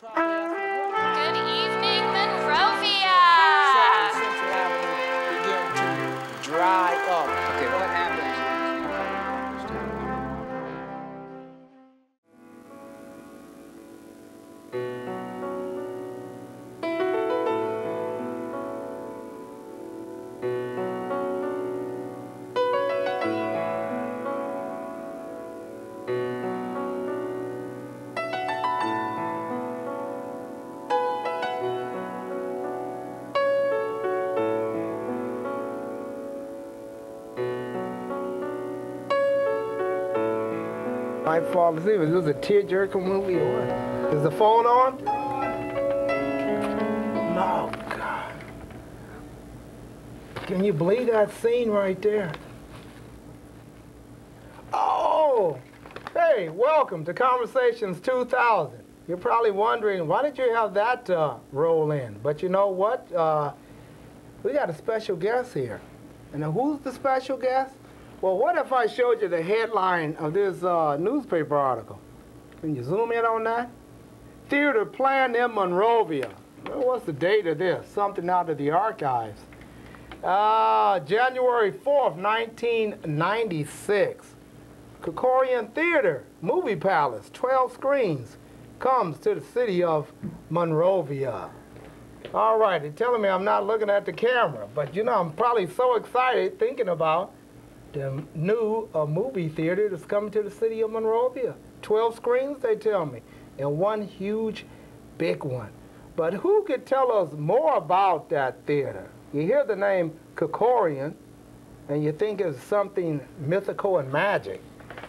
probably Might fall asleep. Is this a tear-jerking movie or what? Is the phone on? No, God. Can you believe that scene right there? Oh! Hey, welcome to Conversations 2000. You're probably wondering, why did you have that uh, roll in? But you know what? Uh, we got a special guest here. And who's the special guest? Well, what if I showed you the headline of this uh, newspaper article? Can you zoom in on that? Theater planned in Monrovia. Well, what's the date of this? Something out of the archives. Uh, January 4th, 1996. Krikorian Theater, Movie Palace, 12 screens, comes to the city of Monrovia. All right, they're telling me I'm not looking at the camera, but you know, I'm probably so excited thinking about the new uh, movie theater that's coming to the city of Monrovia. 12 screens, they tell me, and one huge, big one. But who could tell us more about that theater? You hear the name Krikorian, and you think it's something mythical and magic.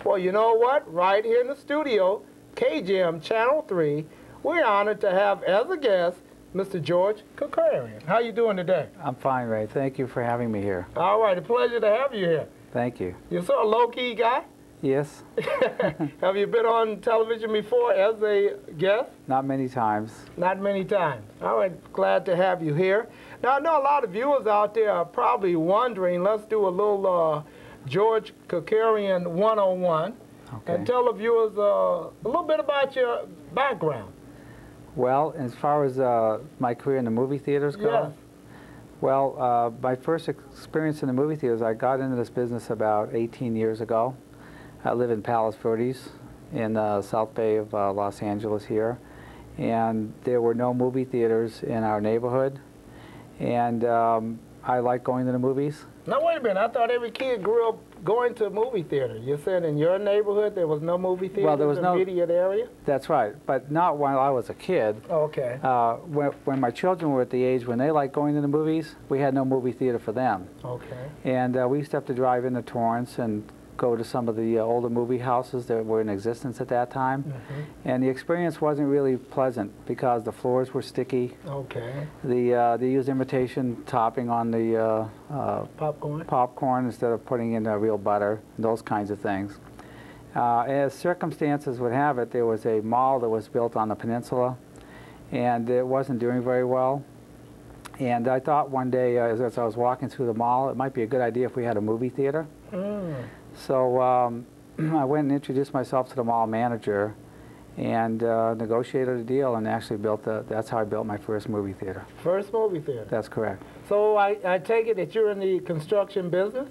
Well, you know what? Right here in the studio, KGEM Channel 3, we're honored to have as a guest Mr. George Krikorian. How you doing today? I'm fine, Ray. Thank you for having me here. All right, a pleasure to have you here. Thank you. You're sort of low-key guy. Yes, have you been on television before as a guest? not many times. Not many times. All right, glad to have you here. Now, I know a lot of viewers out there are probably wondering, let's do a little uh, George Krikorian 101 Okay. and tell the viewers uh, a little bit about your background. Well, as far as uh, my career in the movie theaters go, Yes. Well, uh, my first experience in the movie theater theaters, I got into this business about 18 years ago. I live in Palos Verdes in the South Bay of uh, Los Angeles here, and there were no movie theaters in our neighborhood, and um, I like going to the movies. Now, wait a minute. I thought every kid grew up going to a movie theater. You said in your neighborhood there was no movie theater there was in the no- immediate area? That's right, but not while I was a kid. Okay. Uh, when, when my children were at the age when they liked going to the movies, we had no movie theater for them. Okay. And uh, we used to have to drive into Torrance and go to some of the uh, older movie houses that were in existence at that time. Mhm. And the experience wasn't really pleasant because the floors were sticky. Okay. The, uh, they used imitation topping on the uh, uh, Popcorn? popcorn instead of putting in uh, real butter, and those kinds of things. Uh, as circumstances would have it, there was a mall that was built on the peninsula, and it wasn't doing very well. And I thought one day, uh, as, as I was walking through the mall, it might be a good idea if we had a movie theater. Mm. So um, I went and introduced myself to the mall manager and uh, negotiated a deal and actually built the, that's how I built my first movie theater. First movie theater. That's correct. So I, I take it that you're in the construction business?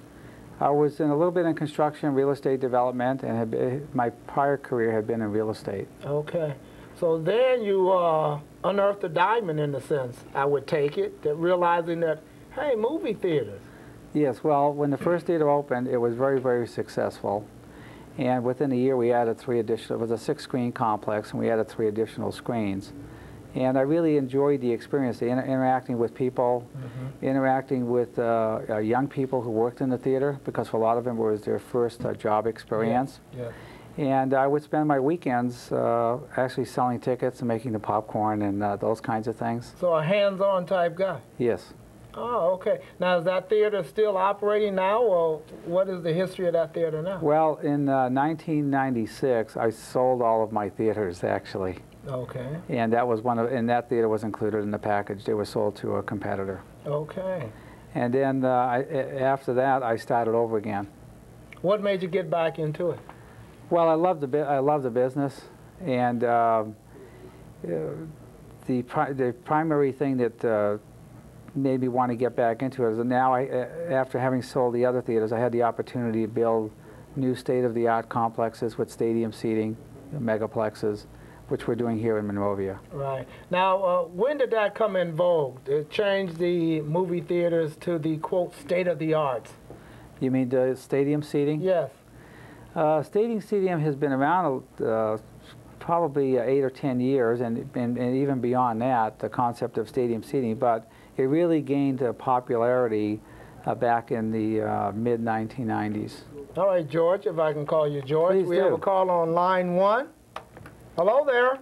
I was in a little bit in construction, real estate development, and had been, my prior career had been in real estate. Okay. So then you uh, unearthed a diamond in a sense, I would take it, that realizing that, hey, movie theaters. Yes, well, when the first theater opened, it was very, very successful. And within a year, we added three additional, it was a six-screen complex, and we added three additional screens. And I really enjoyed the experience, the inter interacting with people, interacting with uh, uh, young people who worked in the theater, because for a lot of them it was their first uh, job experience. Yeah. And I would spend my weekends uh, actually selling tickets and making the popcorn and uh, those kinds of things. So a hands-on type guy. Yes. Oh, okay. Now is that theater still operating now, or what is the history of that theater now? Well, in uh, 1996, I sold all of my theaters actually, Okay. and that was one of, and that theater was included in the package. They were sold to a competitor, Okay. and then uh, I, after that, I started over again. What made you get back into it? Well, I love the I love the business, and um, the, pri- the primary thing that uh, made me want to get back into it. that now, I, uh, after having sold the other theaters, I had the opportunity to build new state-of-the-art complexes with stadium seating, megaplexes, which we're doing here in Monrovia. Right. Now, uh, when did that come in vogue? To change the movie theaters to the quote state of the art? You mean the stadium seating? Yes. Uh, stadium seating has been around uh, probably uh, eight or ten years, and, and, and even beyond that, the concept of stadium seating. But it really gained uh, popularity uh, back in the uh, mid 1990s. All right, George, if I can call you George. Please we do. have a call on line one. Hello there.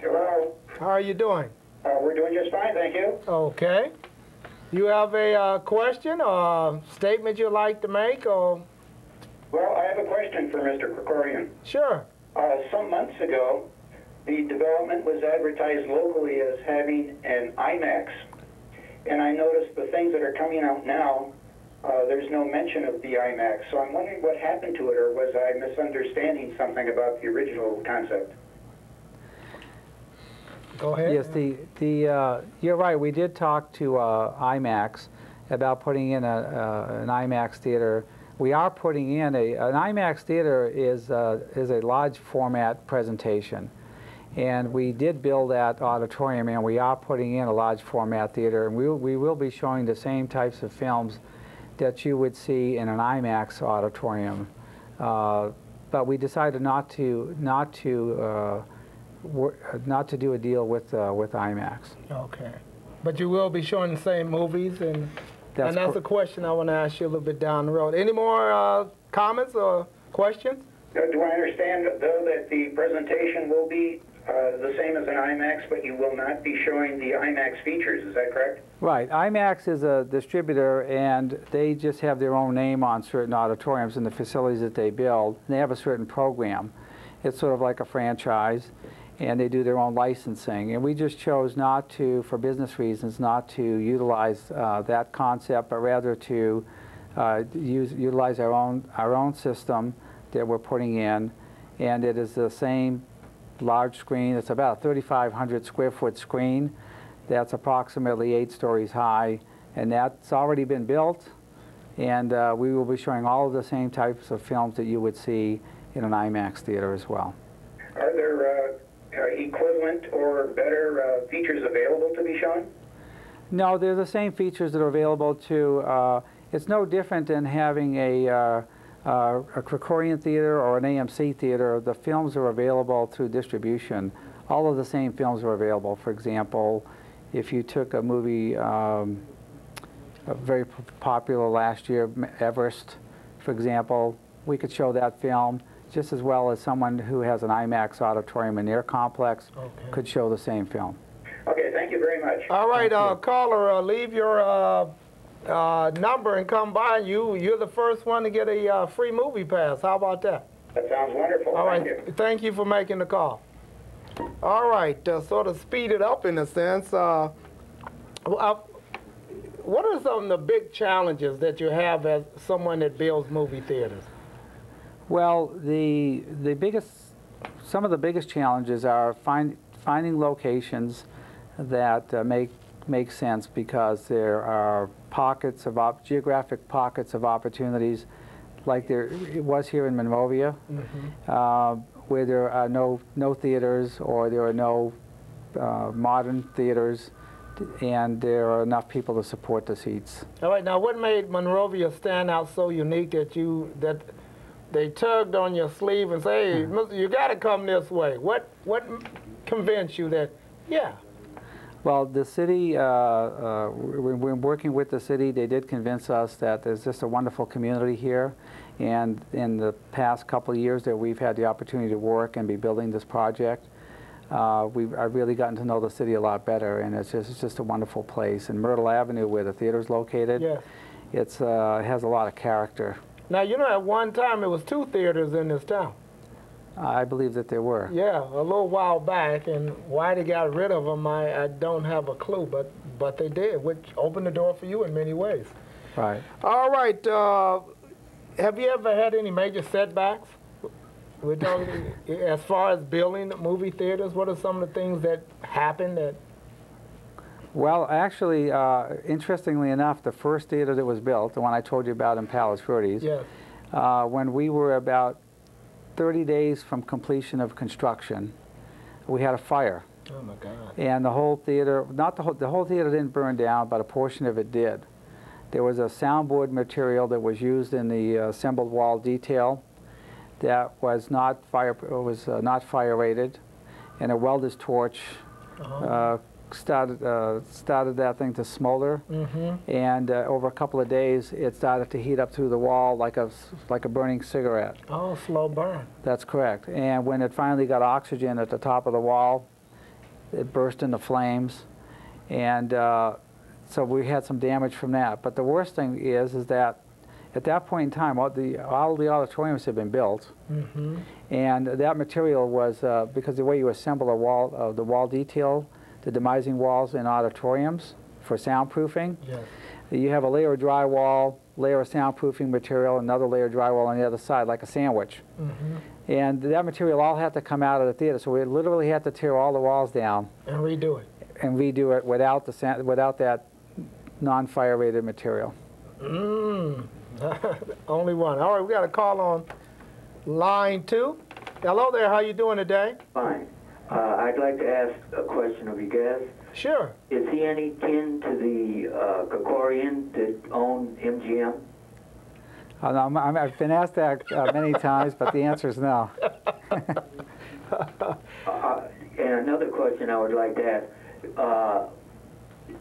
Hello. How are you doing? Uh, we're doing just fine, thank you. Okay. You have a uh, question or statement you'd like to make? Or Well, I have a question for Mr. Krikorian. sure. Uh, some months ago, the development was advertised locally as having an IMAX. And I noticed the things that are coming out now, uh, there's no mention of the IMAX. So I'm wondering what happened to it, or was I misunderstanding something about the original concept? Go ahead. Yes, the, the, uh, you're right, we did talk to uh, IMAX about putting in a, uh, an IMAX theater. We are putting in a, an IMAX theater is, uh, is a large format presentation. And we did build that auditorium and we are putting in a large format theater. And we, will- we will be showing the same types of films that you would see in an IMAX auditorium. Uh, But we decided not to, not to, uh, not to do a deal with, uh, with IMAX. Okay. But you will be showing the same movies, and That's and that's cor- a question I want to ask you a little bit down the road. Any more uh, comments or questions? Do I understand, though, that the presentation will be uh, the same as an IMAX, but you will not be showing the IMAX features, is that correct? Right, IMAX is a distributor and they just have their own name on certain auditoriums and the facilities that they build. They have a certain program. It's sort of like a franchise and they do their own licensing. And we just chose not to, for business reasons, not to utilize uh, that concept, but rather to uh, use, utilize our own, our own system that we're putting in. And it is the same large screen. It's about a 3,500 square foot screen that's approximately eight stories high, and that's already been built. And uh, we will be showing all of the same types of films that you would see in an IMAX theater as well. Are there uh, uh, equivalent or better uh, features available to be shown? No, they're the same features that are available to. Uh, it's no different than having a, uh, uh, a Krikorian theater or an AMC theater. The films are available through distribution. All of the same films are available. For example, if you took a movie um, uh, very popular last year, Everest, for example, we could show that film just as well as someone who has an IMAX auditorium in their complex Okay. could show the same film. Okay, thank you very much. All right, Thank uh, caller, uh, leave your uh, number and come by. You, you're the first one to get a uh, free movie pass. How about that? That sounds wonderful. All right. Thank you. thank you for making the call. All right, uh, sort of speed it up in a sense. Uh, uh, what are some of the big challenges that you have as someone that builds movie theaters? Well, the the biggest, some of the biggest challenges are find, finding locations that uh, make make sense because there are pockets of op, geographic pockets of opportunities, like there it was here in Monrovia, uh, where there are no no theaters or there are no uh, modern theaters, and there are enough people to support the seats. All right, now what made Monrovia stand out so unique that you that they tugged on your sleeve and say, hey, mister, you got to come this way? What what convinced you that, yeah, Well, the city, uh, uh, we- we're working with the city. They did convince us that there's just a wonderful community here. And in the past couple of years that we've had the opportunity to work and be building this project, uh, we've I've really gotten to know the city a lot better. And it's just, it's just a wonderful place. And Myrtle Avenue, where the theater is located, yes. it's, uh, it has a lot of character. Now you know at one time it was two theaters in this town. I believe that there were. Yeah, a little while back, and why they got rid of them, I, I don't have a clue, but but they did, which opened the door for you in many ways. Right. All right, uh, have you ever had any major setbacks We're talking, as far as building movie theaters, what are some of the things that happened that, Well, actually, uh, interestingly enough, the first theater that was built, the one I told you about in Palos Verdes, yes, uh, when we were about 30 days from completion of construction, we had a fire. oh my God. And the whole theater, not the whole, the whole theater didn't burn down, but a portion of it did. There was a soundboard material that was used in the uh, assembled wall detail that was not fire, was uh, not fire rated, and a welder's torch Uh-huh. uh, started, uh, started that thing to smolder. Mm-hmm. And uh, over a couple of days, it started to heat up through the wall like a, like a burning cigarette. Oh, slow burn. That's correct. And when it finally got oxygen at the top of the wall, it burst into flames. And uh, so we had some damage from that. But the worst thing is, is that at that point in time, all the, all the auditoriums had been built. Mm-hmm. And that material was, uh, because the way you assemble a wall, uh, the wall detail, the demising walls in auditoriums for soundproofing, Yes. you have a layer of drywall, layer of soundproofing material, another layer of drywall on the other side, like a sandwich. Mm-hmm. And that material all had to come out of the theater, so we literally had to tear all the walls down And redo it. and redo it without the sa- without that non-fire rated material. Mm. Only one. All right, we got a call on line two. Hello there, how you doing today? Fine. Uh, I'd like to ask a question of you guys. Sure. Is he any kin to the uh, Kerkorian that owned MGM? Uh, I'm, I'm, I've been asked that uh, many times, but the answer is no. Uh, and another question I would like to ask, uh,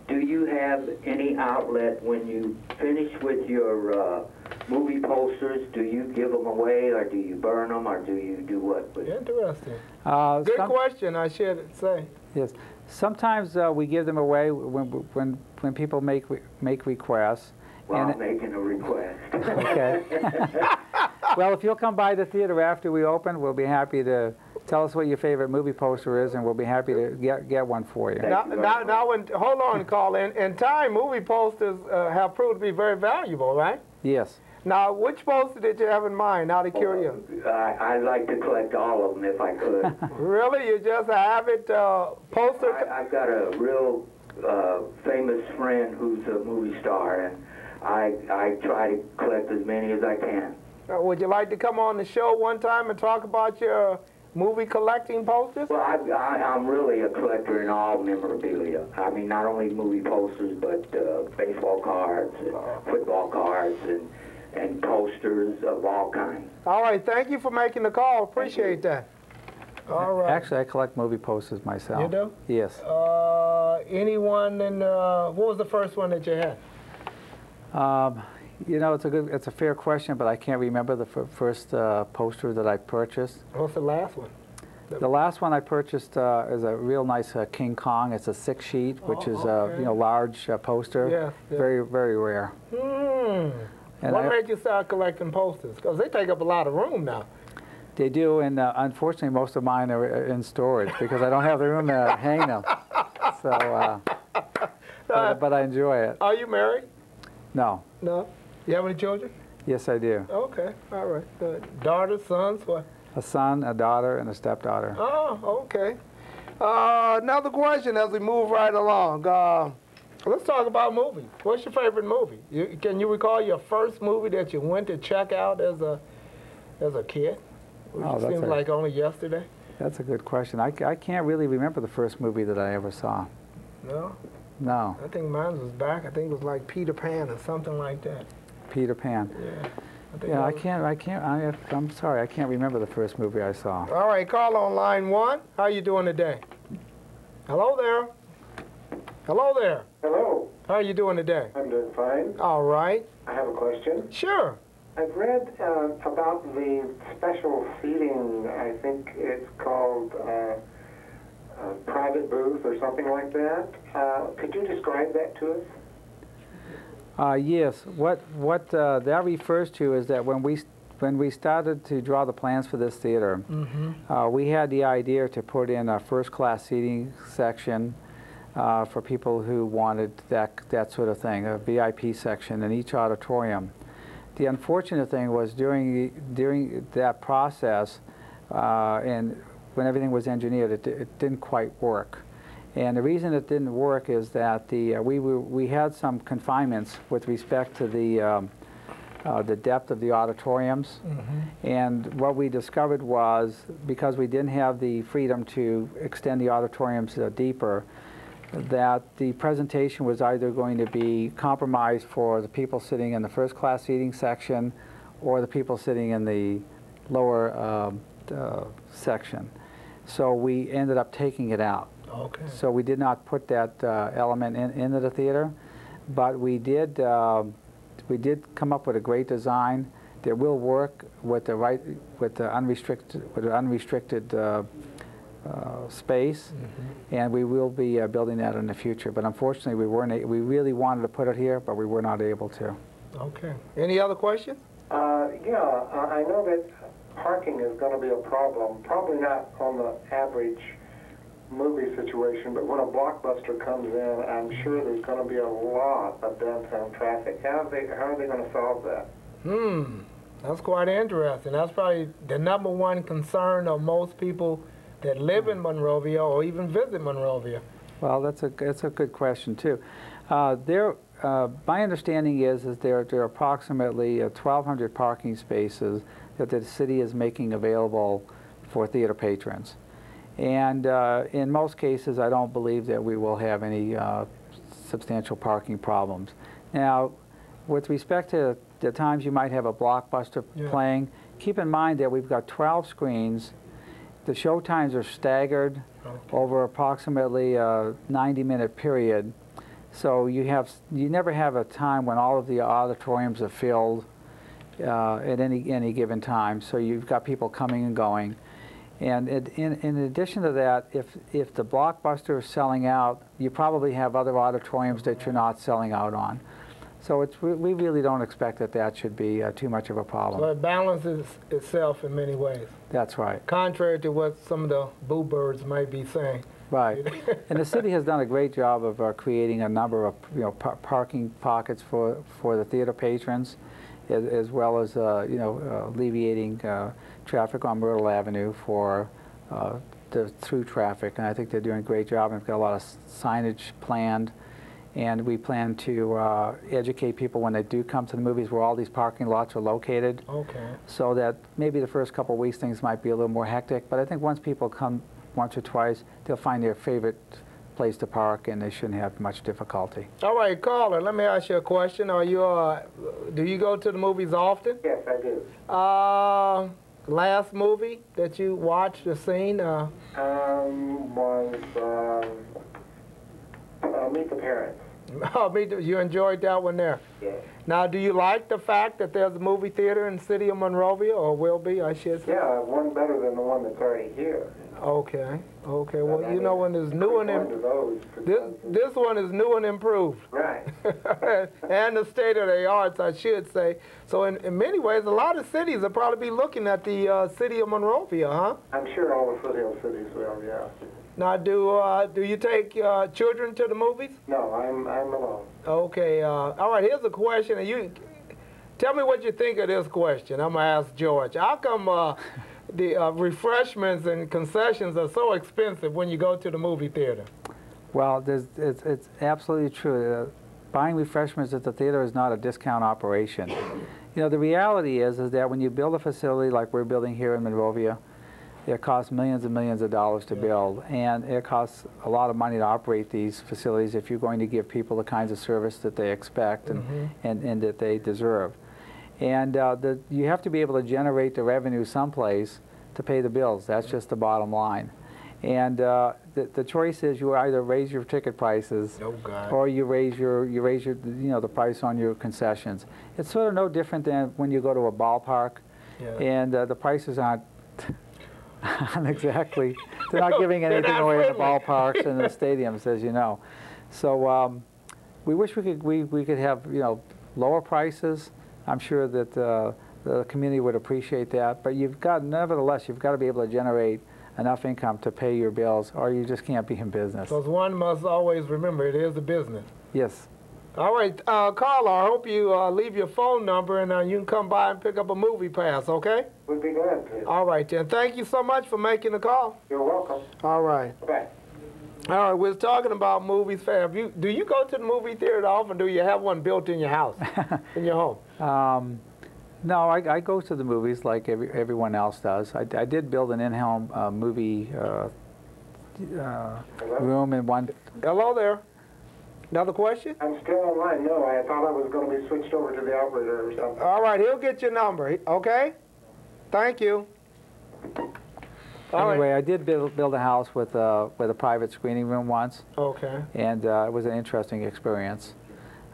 do you have any outlet when you finish with your uh, movie posters? Do you give them away, or do you burn them, or do you do what? with Interesting. Uh, Good some- question, I should say. Yes. Sometimes uh, we give them away when, when, when people make, re- make requests. While And- making a request. Okay. well, if you'll come by the theater after we open, we'll be happy to tell us what your favorite movie poster is, and we'll be happy to get, get one for you. Now, you now, now when, hold on, Carl. In, in time, movie posters uh, have proved to be very valuable, right? Yes. Now, which poster did you have in mind, out of curiosity? I, I'd like to collect all of them if I could. Really? You just a avid uh, poster? I, I've got a real uh, famous friend who's a movie star, and I I try to collect as many as I can. Uh, would you like to come on the show one time and talk about your movie collecting posters? Well, I, I, I'm really a collector in all memorabilia. I mean, not only movie posters, but uh, baseball cards, and football cards, and and posters of all kinds. All right, thank you for making the call. Appreciate that. All right. Actually, I collect movie posters myself. You do? Yes. Uh, anyone in, uh, what was the first one that you had? Um, you know, it's a good, it's a fair question, but I can't remember the fir- first uh, poster that I purchased. What's the last one? The last one I purchased uh, is a real nice uh, King Kong. It's a six sheet, which Oh, is a you know large uh, poster. Yes, yes. Very very rare. Hmm. And what I- made you start collecting posters? Because they take up a lot of room now. They do, and uh, unfortunately, most of mine are uh, in storage because I don't have the room to hang them. So, uh, but, but I enjoy it. Are you married? No. No. You have any children? Yes, I do. Okay, all right. Good. Daughters, sons, what? A son, a daughter, and a stepdaughter. Oh, okay. Uh, another question as we move right along. Let's talk about movies. What's your favorite movie? You, can you recall your first movie that you went to check out as a as a kid? Oh, seems a- like only yesterday. That's a good question. I, I can't really remember the first movie that I ever saw. No, No, I think mine was back. I think it was like Peter Pan or something like that. Peter Pan. Yeah. I Yeah, I can't. I can't. I, I'm sorry. I can't remember the first movie I saw. All right, call on line one. How you doing today? Hello there. Hello there. Hello, How are you doing today? I'm doing fine. All right. I have a question. Sure. I've read uh, about the special seating, I think it's called uh, uh, private booth or something like that. Uh, could you describe that to us? Uh, yes. What what uh, that refers to is that when we when we started to draw the plans for this theater, uh, we had the idea to put in a first-class seating section uh, for people who wanted that that sort of thing, a VIP section in each auditorium. The unfortunate thing was during during that process, uh, and when everything was engineered, it, it didn't quite work. And the reason it didn't work is that the, uh, we, were, we had some confinements with respect to the, um, uh, the depth of the auditoriums. And what we discovered was, because we didn't have the freedom to extend the auditoriums uh, deeper, that the presentation was either going to be compromised for the people sitting in the first-class seating section or the people sitting in the lower um, uh, section. So we ended up taking it out. Okay. So we did not put that uh, element in, into the theater, but we did, uh, we did come up with a great design that will work with the right, with the unrestricted, with the unrestricted uh, space, and we will be uh, building that in the future. But unfortunately, we weren't, a- we really wanted to put it here, but we were not able to. Okay. Any other questions? Uh, yeah, uh, I know that parking is going to be a problem. Probably not on the average movie situation, but when a blockbuster comes in, I'm sure there's going to be a lot of downtown traffic. How are they, how are they going to solve that? Hmm, that's quite interesting. That's probably the number one concern of most people that live in Monrovia or even visit Monrovia. Well, that's a, that's a good question, too. Uh, There, uh, my understanding is, is there, there are approximately uh, 1,200 parking spaces that the city is making available for theater patrons. And uh, in most cases, I don't believe that we will have any uh, substantial parking problems. Now, with respect to the times you might have a blockbuster Yeah. playing, keep in mind that we've got 12 screens. The show times are staggered over approximately a 90-minute period. So you have, you never have a time when all of the auditoriums are filled uh, at any, any given time. So you've got people coming and going. And it, in, in addition to that, if, if the blockbuster is selling out, you probably have other auditoriums that you're not selling out on. So it's, we we really don't expect that that should be uh, too much of a So problem. it balances itself in many ways, That's right, contrary to what some of the boo birds might be saying. right. And the city has done a great job of uh, creating a number of, you know, par- parking pockets for, for the theater patrons, as, as well as, uh, you know, uh, alleviating uh, traffic on Myrtle Avenue for uh, the through traffic. And I think they're doing a great job. and We've got a lot of signage planned. And we plan to uh, educate people when they do come to the movies where all these parking lots are located Okay. so that maybe the first couple of weeks things might be a little more hectic, but I think once people come once or twice, they'll find their favorite place to park and they shouldn't have much difficulty. All right, caller, let me ask you a question. Are you, uh, do you go to the movies often? Yes, I do. Uh, last movie that you watched or seen? Uh, Um, was um, uh, Meet the Parents. oh, me too. you enjoyed that one there. Yes. Now, do you like the fact that there's a movie theater in the city of Monrovia, or will be, I should say? Yeah, one better than the one that's already here. Okay, okay. Well, you know when there's new and Going to im- those. this, this one is new and improved. Right. and the state of the arts, I should say. So in, in many ways, a lot of cities will probably be looking at the uh, city of Monrovia, huh? I'm sure all the foothill cities will, yeah. Now, do uh, do you take uh, children to the movies? No, I'm, I'm alone. Okay. Uh, all right. Here's a question, you tell me what you think of this question. I'm gonna ask George. How come uh, the uh, refreshments and concessions are so expensive when you go to the movie theater? Well, there's, it's, it's absolutely true. Uh, buying refreshments at the theater is not a discount operation. You know, the reality is, is that when you build a facility like we're building here in Monrovia, it costs millions and millions of dollars to build, and it costs a lot of money to operate these facilities if you're going to give people the kinds of service that they expect and, and, and that they deserve. And uh, the, you have to be able to generate the revenue someplace to pay the bills. That's just the bottom line. And uh, the, the choice is you either raise your ticket prices Oh or you raise your you raise your you know the price on your concessions. It's sort of no different than when you go to a ballpark, Yeah. and uh, the prices aren't exactly they're not giving anything not away in the ballparks and the stadiums, as you know. So um, we wish we could we, we could have you know lower prices. I'm sure that uh, the community would appreciate that. But you've got nevertheless you've got to be able to generate enough income to pay your bills, or you just can't be in business. Because one must always remember it is a business. Yes. All right, uh, Carla, I hope you uh, leave your phone number and uh, you can come by and pick up a movie pass, okay? We'd be glad to. All right, then. Thank you so much for making the call. You're welcome. All right. Bye. All right, we're talking about movies, fam. You, do you go to the movie theater often? Do you have one built in your house, in your home? Um, no, I, I go to the movies like every, everyone else does. I, I did build an in-home uh, movie uh, uh, room in one. Hello there. Another question? I'm still online. No, I thought I was going to be switched over to the operator or something. All right, he'll get your number, okay? Thank you. All right. Anyway, I did build, build a house with a, with a private screening room once, Okay. and uh, it was an interesting experience.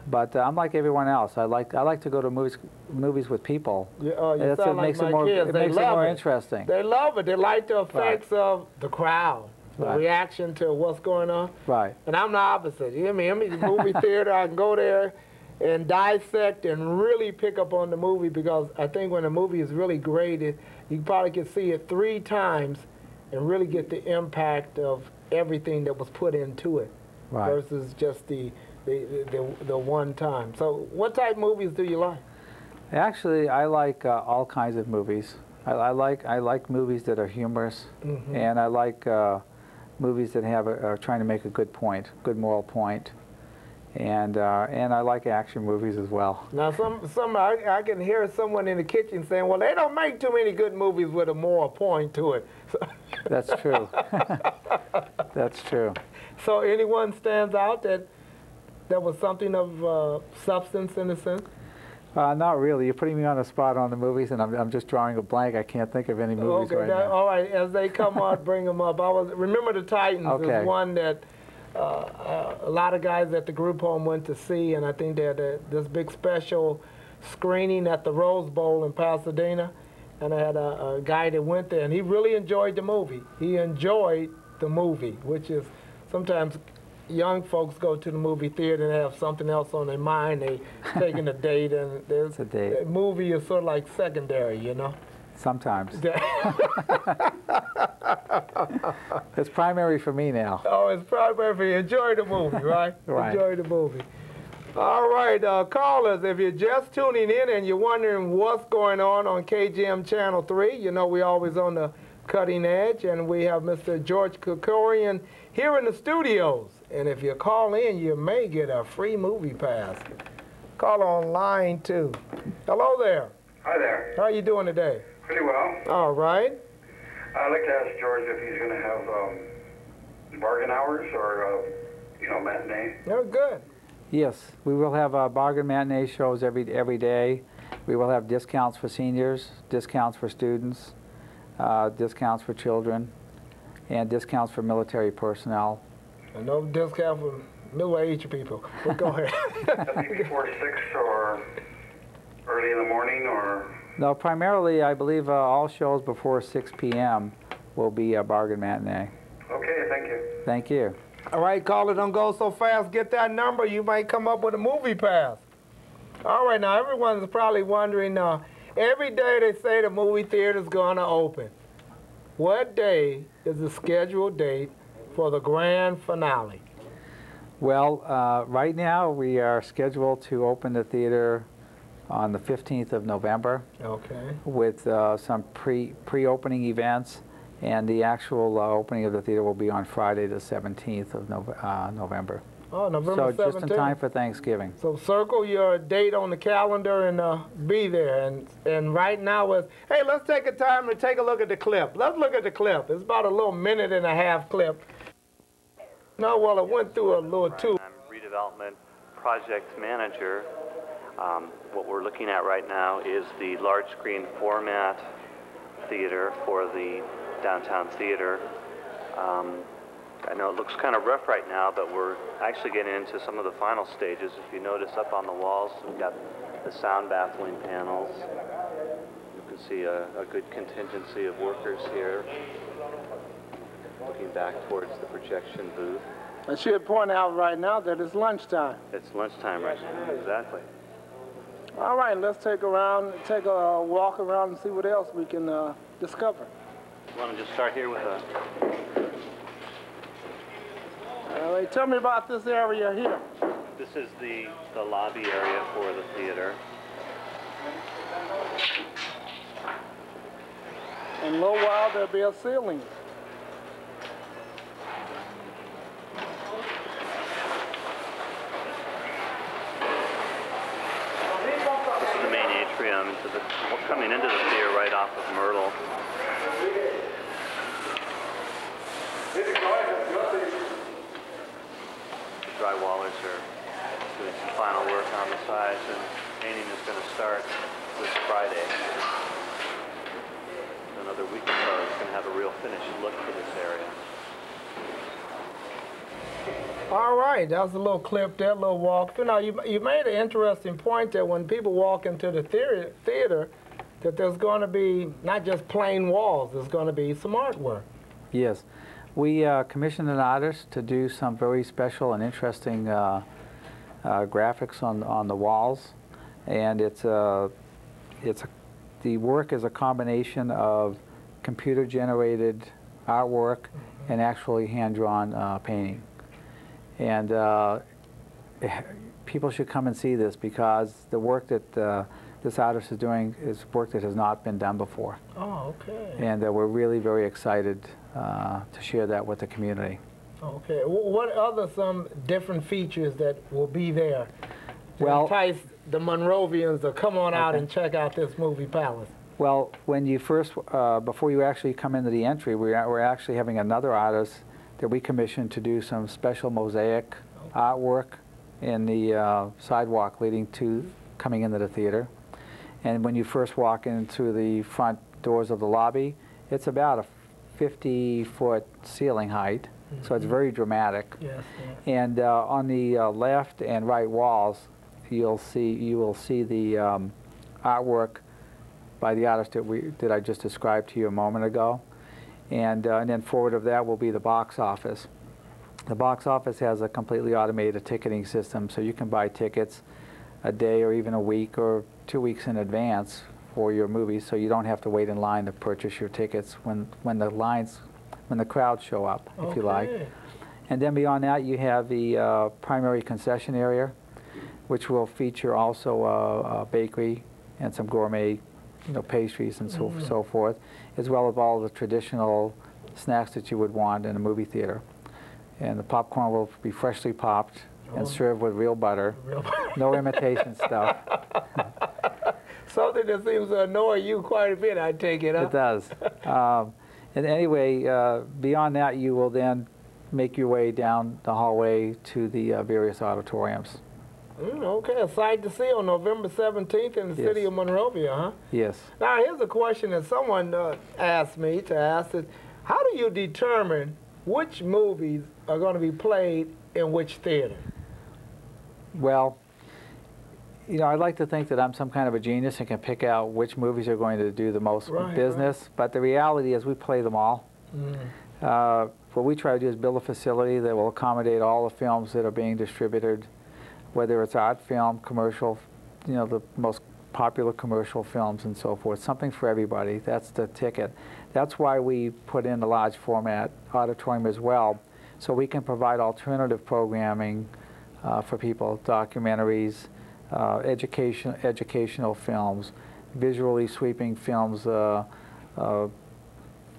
But uh, I'm like everyone else. I like I like to go to movies movies with people. You, uh, you That's what sound like makes my it more kids. it they makes it love more it. interesting. They love it. They like the effects of the crowd, the Right. reaction to what's going on. Right. And I'm the opposite. You hear me? I'm in the movie theater. I can go there and dissect and really pick up on the movie because I think when a movie is really great, it, you probably can see it three times and really get the impact of everything that was put into it Right. versus just the the, the the one time. So, what type of movies do you like? Actually, I like uh, all kinds of movies. I, I like I like movies that are humorous, Mhm. and I like uh, movies that have a, are trying to make a good point, good moral point, and uh, and I like action movies as well. Now, some some I, I can hear someone in the kitchen saying, "Well, they don't make too many good movies with a moral point to it." That's true. That's true. so anyone stands out that that was something of uh, substance in a sense? Uh, not really. You're putting me on the spot on the movies, and I'm, I'm just drawing a blank. I can't think of any movies okay, right that- now. all right. As they come out, bring them up. I was remember the Titans Okay. is one that uh, uh, a lot of guys at the group home went to see, and I think they had a, this big special screening at the Rose Bowl in Pasadena, and I had a, a guy that went there, and he really enjoyed the movie. He enjoyed the movie, which is sometimes young folks go to the movie theater and have something else on their mind. They taking a date, and there's a date. the movie is sort of like secondary, you know. Sometimes. It's primary for me now. Oh, it's primary for you. enjoy the movie, right? Right. Enjoy the movie. All right, uh, callers, if you're just tuning in and you're wondering what's going on on KGEM Channel 3, you know we're always on the cutting edge, and we have Mr. George Krikorian here in the studios. And if you call in, you may get a free movie pass. Call on line two. Hello there. Hi there. How are you doing today? Pretty well. All right. I'd like to ask George if he's going to have um, bargain hours or, uh, you know, matinee. Oh, good. Yes, we will have uh, bargain matinee shows every every day. We will have discounts for seniors, discounts for students, uh, discounts for children, and discounts for military personnel. And no discount for middle-aged people. But go ahead. Before 6 or early in the morning or... No, primarily, I believe uh, all shows before 6 p.m. will be a bargain matinee. Okay, thank you. Thank you. All right, caller, don't go so fast. Get that number. You might come up with a movie pass. All right, now everyone's probably wondering. Uh, every day they say the movie theater's gonna open. What day is the scheduled date for the grand finale? Well, uh, right now we are scheduled to open the theater on the 15th of November Okay. with uh, some pre pre-opening events, and the actual uh, opening of the theater will be on Friday, the 17th of Nov- uh, November. Oh, November so just in time for Thanksgiving. So circle your date on the calendar and uh, be there. And and right now is hey, let's take a time to take a look at the clip. Let's look at the clip. It's about a little minute and a half clip. No, well, I went through a little too. I'm redevelopment project manager. Um, what we're looking at right now is the large screen format theater for the downtown theater. Um, I know it looks kind of rough right now, but we're actually getting into some of the final stages. If you notice up on the walls, we've got the sound baffling panels. You can see a, a good contingency of workers here looking back towards the projection booth. I should point out right now that it's lunchtime. It's lunchtime right now, exactly. All right, let's take around, take a walk around and see what else we can uh, discover. Want to just start here with a, All right, tell me about this area here. This is the, the lobby area for the theater. In a little while, there'll be a ceiling. This is the main atrium. To the, we're coming into the theater right off of Myrtle. The drywallers are doing some final work on the sides, and painting is going to start this Friday. In another week or so, it's going to have a real finished look for this area. All right, that was a little clip that little walk. You know, you, you made an interesting point that when people walk into the theater, theater that there's going to be not just plain walls, there's going to be some artwork. Yes. We uh, commissioned an artist to do some very special and interesting uh, uh, graphics on, on the walls. And it's a, it's a, the work is a combination of computer-generated artwork and actually hand-drawn uh, painting. And uh, people should come and see this because the work that uh, this artist is doing is work that has not been done before. Oh, okay. And uh, we're really very excited uh, to share that with the community. Okay. Wh- What other some different features that will be there to Well- entice the Monrovians to come on out and check out this movie palace? Well, when you first, uh, before you actually come into the entry, we are, we're actually having another artist that we commissioned to do some special mosaic artwork in the uh, sidewalk leading to coming into the theater. And when you first walk in through the front doors of the lobby, it's about a 50-foot ceiling height, so it's very dramatic. Yes. yeah. And uh, on the uh, left and right walls, you'll see you will see the um, artwork by the artist that we that I just described to you a moment ago. And, uh, and then forward of that will be the box office. The box office has a completely automated ticketing system, so you can buy tickets a day or even a week or two weeks in advance for your movie, so you don't have to wait in line to purchase your tickets when, when the lines, when the crowds show up, if you like. And then beyond that, you have the uh, primary concession area, which will feature also a, a bakery and some gourmet, you know, pastries and so, so forth, as well as all the traditional snacks that you would want in a movie theater. And the popcorn will be freshly popped and served with real butter, Real- no imitation stuff. Something that seems to annoy you quite a bit, I take it. Huh? It does. Um, and anyway, uh, beyond that, you will then make your way down the hallway to the uh, various auditoriums. Mm, okay, a sight to see on November 17th in the Yes. city of Monrovia, huh? Yes. Now, here's a question that someone uh, asked me to ask is, how do you determine which movies are going to be played in which theater? Well, you know, I'd like to think that I'm some kind of a genius and can pick out which movies are going to do the most Right, business, but the reality is we play them all. Uh, what we try to do is build a facility that will accommodate all the films that are being distributed, whether it's art film, commercial, you know, the most popular commercial films and so forth, something for everybody. That's the ticket. That's why we put in a large format auditorium as well, so we can provide alternative programming uh, for people, documentaries, uh, education, educational films, visually sweeping films uh, uh,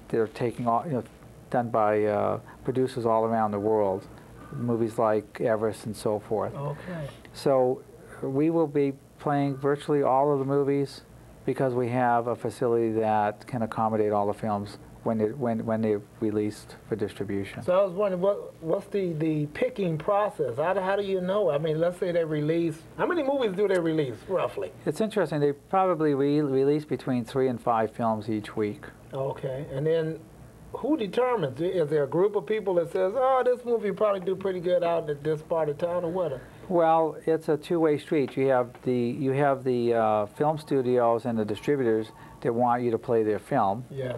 that are taking all, you know, done by uh, producers all around the world, movies like Everest and so forth. Okay. So we will be playing virtually all of the movies because we have a facility that can accommodate all the films when they when when they're released for distribution. So I was wondering, what what's the, the picking process? How do, how do you know? I mean, let's say they release, how many movies do they release, roughly? It's interesting. They probably re- release between three and five films each week. Okay, and then who determines? Is there a group of people that says, oh, this movie will probably do pretty good out at this part of town, or what? Well, it's a two-way street. You have the you have the uh, film studios and the distributors that want you to play their film, Yes.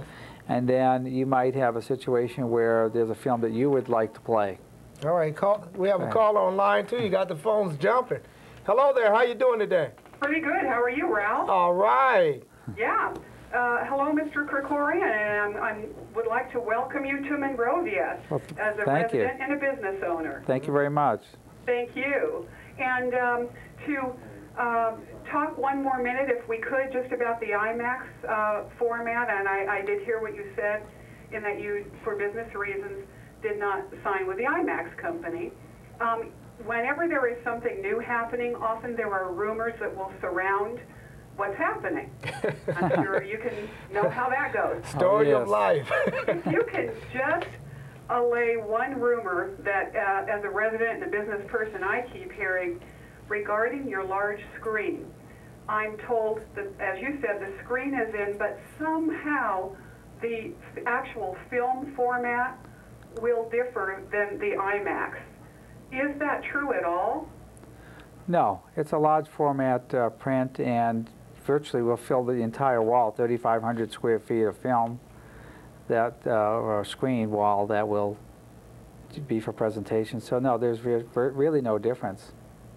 and then you might have a situation where there's a film that you would like to play. All right, call, we have a Right. caller online, too. You got the phones jumping. Hello there, how you doing today? Pretty good. How are you, Ralph? All right. Yeah. Uh, hello, Mr. Krikorian, and I would like to welcome you to Monrovia Well, as a thank you. resident and a business owner. Thank you very much. Thank you. And um, to um, talk one more minute, if we could, just about the IMAX uh, format. And I, I did hear what you said in that you, for business reasons, did not sign with the IMAX company. Um, whenever there is something new happening, often there are rumors that will surround what's happening. I'm sure you can know how that goes. Story yes. of life. If you can just allay one rumor that, uh, as a resident and a business person, I keep hearing regarding your large screen. I'm told that, as you said, the screen is in, but somehow the actual film format will differ than the IMAX. Is that true at all? No, it's a large format uh, print and virtually will fill the entire wall, 3,500 square feet of film, that, uh, or screen wall that will be for presentation. So no, there's re re- really no difference.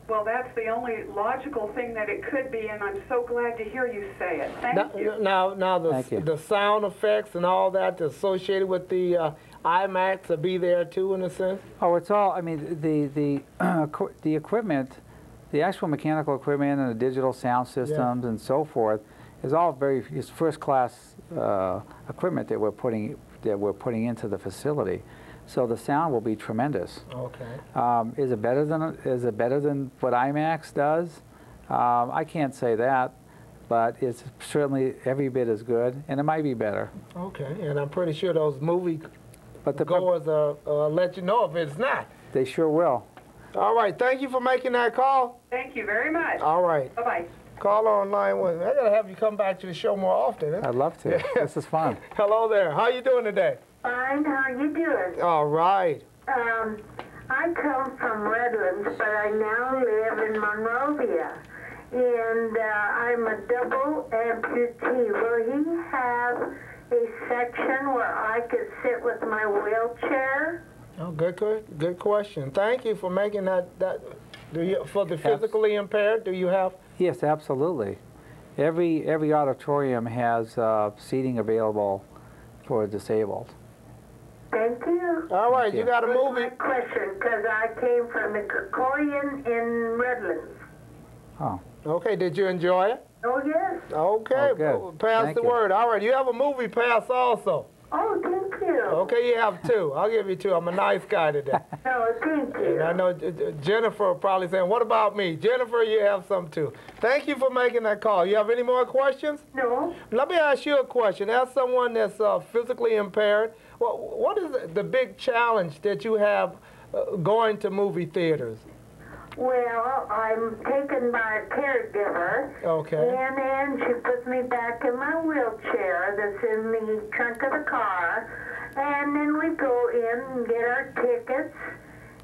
Well, that's the only logical thing that it could be, and I'm so glad to hear you say it. Thank Now, you. now, now the, Thank you. the sound effects and all that associated with the uh, IMAX will be there too, in a sense. Oh, it's all, I mean, the, the, equi- the equipment, the actual mechanical equipment and the digital sound systems and so forth is all very, is first-class uh, equipment that we're putting, that we're putting into the facility. So the sound will be tremendous. Okay. Um, is it better than, is it better than what IMAX does? Um, I can't say that, but it's certainly every bit as good, and it might be better. Okay, and I'm pretty sure those movie But the, goers uh, uh, let you know if it's not. they sure will. All right, thank you for making that call. Thank you very much. All right, Bye-bye. call on line one. I gotta have you come back to the show more often. Huh? I'd love to. This is fun. Hello there. How you doing today? Fine, how are you doing? All right. Um, I come from Redlands, but I now live in Monrovia. And uh, I'm a double amputee. Will he have a section where I could sit with my wheelchair? Oh, good, good question. Thank you for making that. That do you for the physically impaired? Do you have? Yes, absolutely. Every every auditorium has uh, seating available for disabled. Thank you. All right, you you. got a movie. my question, because I came from the Krikorian in Redlands. Oh, Okay, did you enjoy it? Oh, yes. Okay, Oh, good. well, pass Thank the you. word. All right, you have a movie pass also. Oh, thank you. Okay, you have two. I'll give you two. I'm a nice guy today. No, thank And I know J- J- Jennifer probably saying, what about me? Jennifer, you have some too. Thank you for making that call. You have any more questions? No, Let me ask you a question. As someone that's uh, physically impaired, what, what is the big challenge that you have uh, going to movie theaters? Well, I'm taken by a caregiver. Okay. And then she puts me back in my wheelchair that's in the trunk of the car. And then we go in and get our tickets.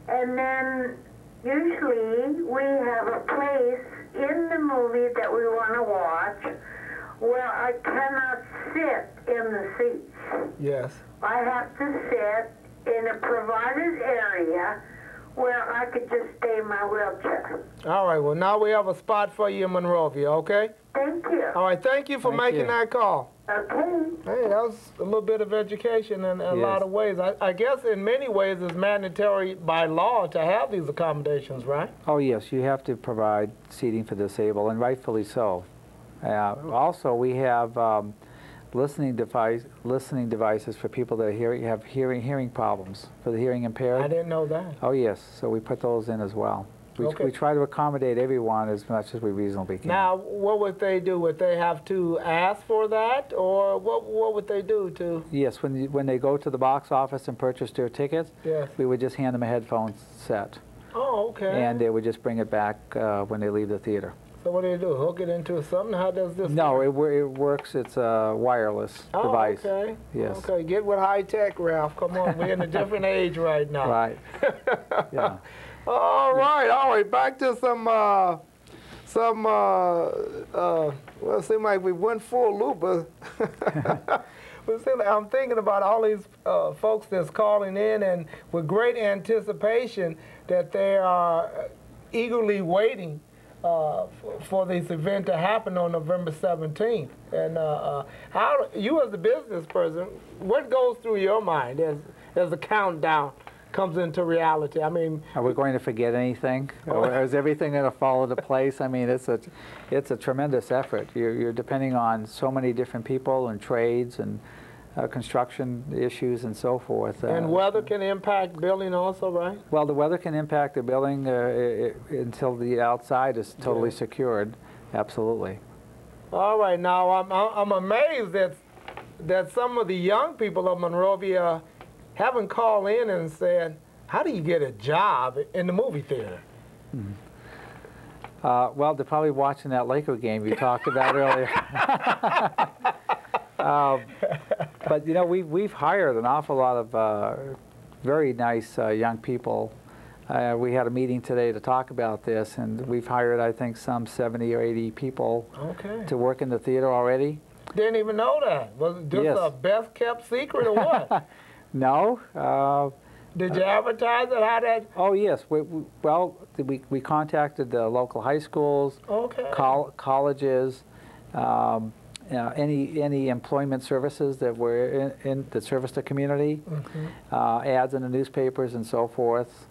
And then usually we have a place in the movie that we want to watch where I cannot sit in the seats. Yes. I have to sit in a provided area where I could just stay in my wheelchair. All right. Well, now we have a spot for you in Monrovia, okay? Thank you. All right. Thank you for Thank making you. that call. Okay. Hey, that was a little bit of education in a Yes. lot of ways. I, I guess in many ways it's mandatory by law to have these accommodations, right? oh yes, you have to provide seating for disabled, and rightfully so. Uh, also, we have um, listening device listening devices for people that are hearing, have hearing hearing problems for the hearing impaired. I didn't know that. Oh yes, so we put those in as well. We, Okay. we try to accommodate everyone as much as we reasonably can. Now, what would they do? Would they have to ask for that, or what? What would they do to? Yes, when you, when they go to the box office and purchase their tickets, Yes. we would just hand them a headphone set, Oh, okay. and they would just bring it back uh, when they leave the theater. So what do you do? Hook it into something? How does this? No, it, it works. It's a wireless Oh, device. okay. Yes. Okay, get with high tech, Ralph. Come on, we're in a different age right now. Right. Yeah. All right, all right. Back to some, uh, some. Uh, uh, well, it seemed like we went full loop, but but it seemed like I'm thinking about all these uh, folks that's calling in, and with great anticipation that they are eagerly waiting. Uh, for, this event to happen on November 17th, and uh, uh, how you as a business person, what goes through your mind as as the countdown comes into reality? I mean, Are we going to forget anything? Or is everything going to fall into place? I mean, it's a, it's a tremendous effort. You're, you're depending on so many different people and trades and uh, construction issues and so forth. and Uh, weather can impact building also, right? Well, the weather can impact the building uh, i- i- until the outside is totally Yeah. secured. Absolutely. All right, now I'm, I'm amazed that, that some of the young people of Monrovia haven't called in and said, how do you get a job in the movie theater? Uh, well, they're probably watching that Laker game you talked about earlier. um, but you know, we've we've hired an awful lot of uh, very nice uh, young people. Uh, we had a meeting today to talk about this, and we've hired, I think, some 70 or 80 people Okay. to work in the theater already. Didn't even know that. Was it just Yes. a best kept secret or what? No. Uh, Did you advertise it? How that? oh yes. We, we, well, we we contacted the local high schools. Okay. col- colleges, um, know, any any employment services that were in, in that service the community, Mm-hmm. uh, ads in the newspapers and so forth,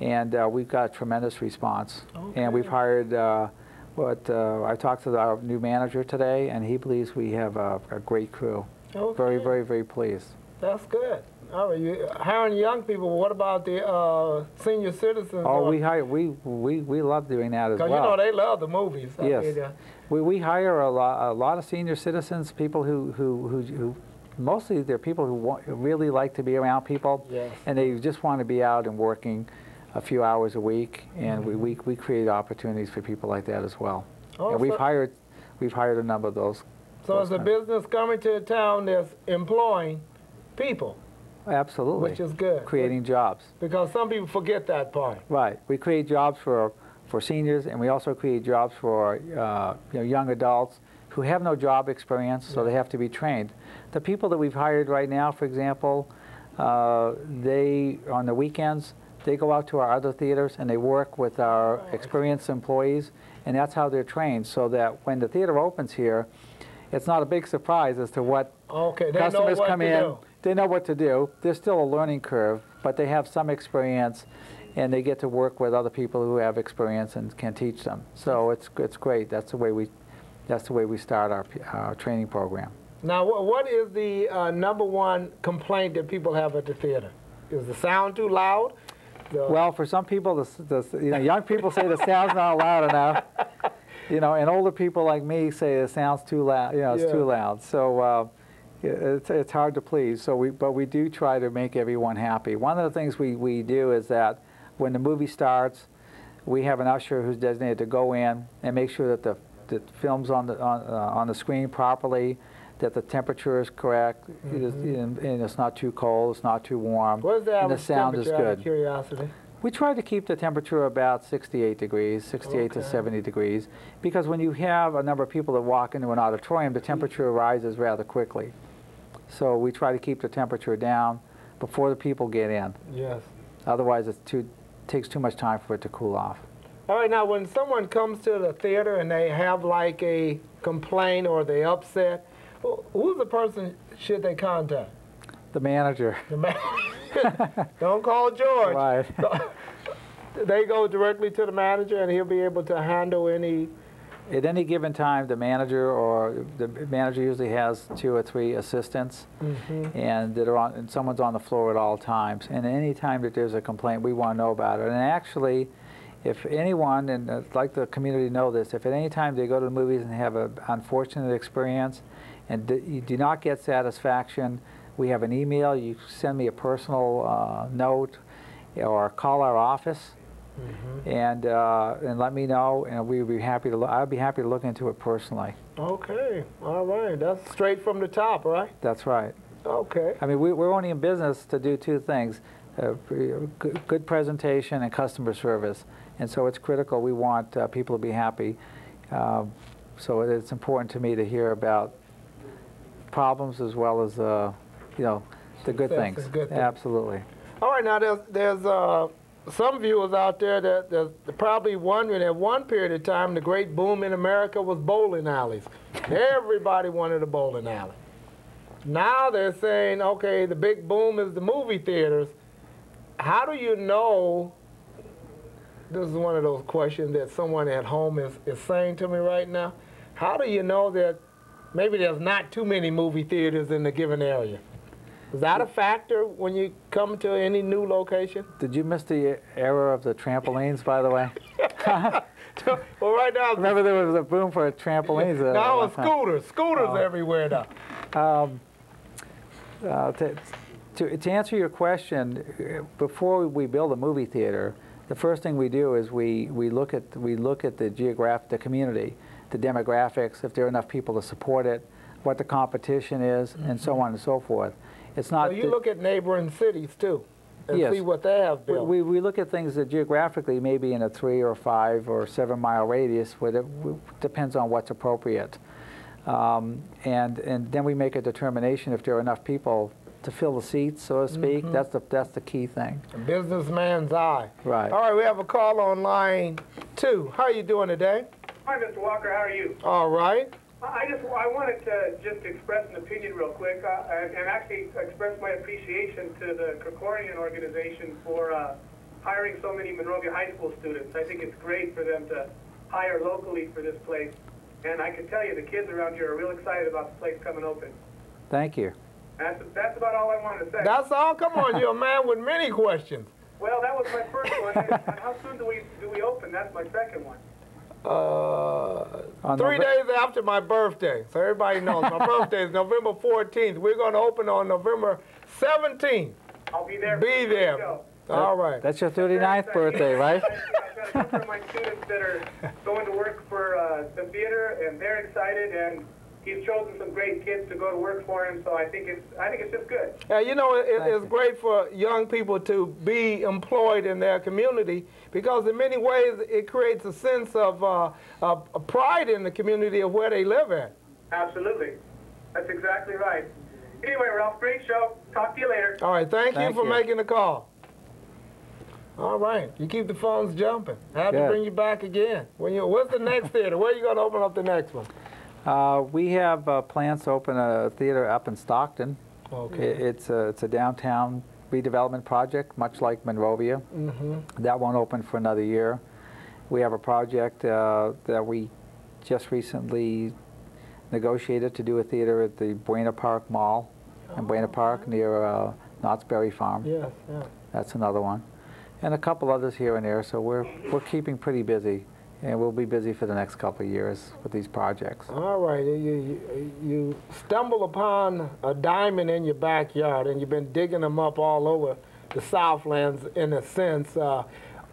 and uh, we've got tremendous response. And we've hired. Uh, what uh, I talked to our new manager today, and he believes we have a, a great crew. Very, very, very pleased. That's good. All right, you hiring young people. What about the uh, senior citizens? Oh, we hire we we we love doing that as well. Because you know they love the movies. I Yes. mean, uh, We, we hire a lot, a lot of senior citizens, people who, who, who, who mostly they're people who want, really like to be around people. Yes. And they just want to be out and working a few hours a week. And we, we, we create opportunities for people like that as well. Oh, and we've so- hired, we've hired a number of those. So it's a business coming to a town that's employing people, Absolutely. which is good. Creating jobs. Because some people forget that part. Right. We create jobs for, for seniors, and we also create jobs for uh, you know, young adults who have no job experience, so they have to be trained. The people that we've hired right now, for example, uh, they on the weekends they go out to our other theaters and they work with our experienced employees, and that's how they're trained. So that when the theater opens here, it's not a big surprise as to what Okay, they know customers what come in, do. They know what to do. There's still a learning curve, but they have some experience, and they get to work with other people who have experience and can teach them. So it's it's great. That's the way we that's the way we start our, our training program. Now, what is the uh, number one complaint that people have at the theater? Is the sound too loud? The- Well, for some people, the, the you know young people say the sound's not loud enough. You know, and older people like me say the sound's too loud. You know, it's Yeah. too loud. So. Uh, it's, it's hard to please, so we, but we do try to make everyone happy. One of the things we, we do is that when the movie starts, we have an usher who's designated to go in and make sure that the, the film's on the, on, uh, on the screen properly, that the temperature is correct, it is- and, and it's not too cold, it's not too warm, What is the and the sound is temperature out of good. curiosity? We try to keep the temperature about 68 degrees, 68 to 70 degrees, because when you have a number of people that walk into an auditorium, the temperature rises rather quickly. So we try to keep the temperature down before the people get in. Yes. Otherwise, it too, takes too much time for it to cool off. All right, now when someone comes to the theater and they have like a complaint or they upset, who- who's the person should they contact? The manager. The man. Don't call George. Right. They go directly to the manager and he'll be able to handle any. At any given time, the manager or the manager usually has two or three assistants, and that are on, and someone's on the floor at all times. And any time that there's a complaint, we want to know about it. And actually, if anyone, and I'd like the community to know this, if at any time they go to the movies and have an unfortunate experience, and d- you do not get satisfaction, we have an email. You send me a personal uh, note, or call our office and uh, and let me know, and we'd be happy to. Look, I'd be happy to look into it personally. Okay, all right. That's straight from the top, right? That's right. Okay. I mean, we, we're only in business to do two things: uh, good, good presentation and customer service. And so it's critical. We want uh, people to be happy. Um, so it- it's important to me to hear about problems as well as uh, you know the good things. good things. Absolutely. All right, now there's there's uh, some viewers out there that that probably wondering at one period of time the great boom in America was bowling alleys. Everybody wanted a bowling alley. Now they're saying, okay, the big boom is the movie theaters. how do you know? This is one of those questions that someone at home is, is saying to me right now. How do you know that maybe there's not too many movie theaters in the given area? Is that a factor when you come to any new location? Did you miss the era of the trampolines, by the way? well, right now, Remember there was a boom for trampolines. at now it's scooters. Scooters Oh. everywhere now. Um, uh, to, to, to answer your question, uh, before we build a movie theater, the first thing we do is we, we look at we look at the geographic the community, the demographics, if there are enough people to support it, what the competition is, and so on and so forth. It's not. So you the- look at neighboring cities too, and Yes. see what they have we, built. we, we look at things that geographically maybe in a three or five or seven mile radius, whatever, depends on what's appropriate. Um, and, and then we make a determination if there are enough people to fill the seats, so to speak. Mhm. That's, the, that's the key thing. A businessman's eye. Right. All right, we have a call on line two. How are you doing today? Hi, Mr. Walker. How are you? All right. I just I wanted to just express an opinion real quick uh, and, and actually express my appreciation to the Krikorian organization for uh, hiring so many Monrovia High School students. I think it's great for them to hire locally for this place. And I can tell you, the kids around here are real excited about the place coming open. Thank you. That's, that's about all I wanted to say. That's all. Come on, you're a man with many questions. well, that was my first one. How soon do we do we open? That's my second one. Uh, three Nove- days after my birthday, so everybody knows my birthday is November 14th. We're going to open on November 17th. I'll be there. Be there. All right. That's your 39th birthday, right? I've got a couple of my students that are going to work for uh, the theater, and they're excited. And he's chosen some great kids to go to work for him. So I think it's I think it's just good. Uh, you know, it, it's great for young people to be employed in their community because, in many ways, it creates a sense of uh, uh, pride in the community of where they live at. Absolutely, that's exactly right. Anyway, Ralph, great show. Talk to you later. All right, thank, Thank you for you. making the call. All right, you keep the phones jumping. I have to bring you back again. When you, what's the next theater? Where are you going to open up the next one? Uh, we have uh, plans to open a theater up in Stockton. Okay. It's a, it's a downtown redevelopment project, much like Monrovia. Mm-hmm. That won't open for another year. We have a project uh, that we just recently negotiated to do a theater at the Buena Park Mall in Buena Park near uh, Knott's Berry Farm. Yes, yeah. That's another one. And a couple others here and there, so we're, we're keeping pretty busy. And we'll be busy for the next couple of years with these projects. All right, you, you, you stumble upon a diamond in your backyard and you've been digging them up all over the Southlands in a sense. Uh,